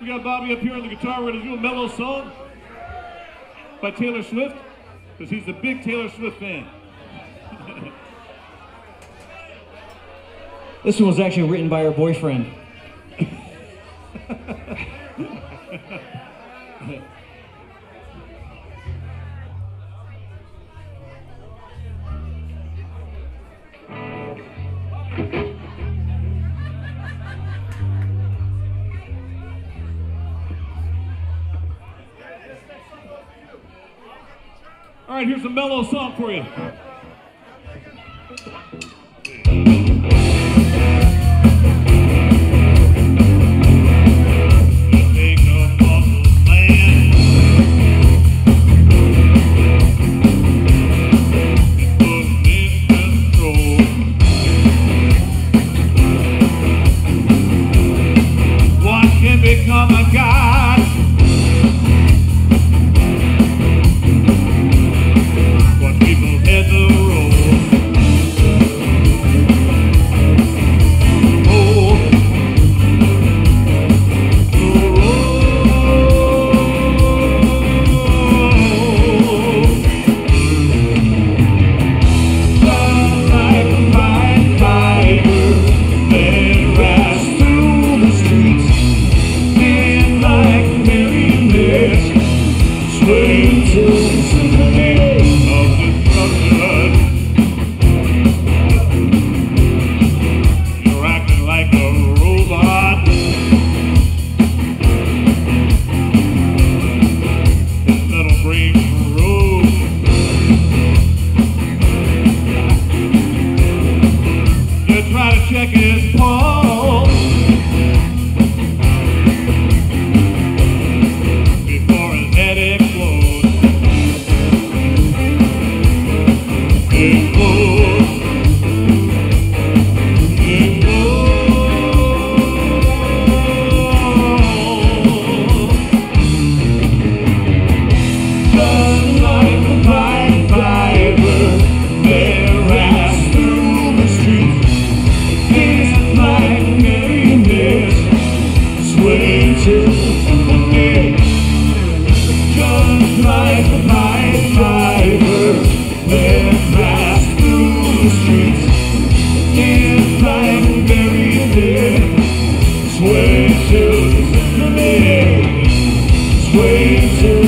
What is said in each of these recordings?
We got Bobby up here on the guitar. We're going to do a mellow song by Taylor Swift because he's a big Taylor Swift fan. this one was actually written by her boyfriend. right, here's some mellow song for you. Yeah. Espírito.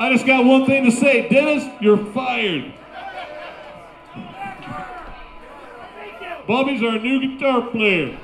I just got one thing to say. Dennis, you're fired. Bobby's our new guitar player.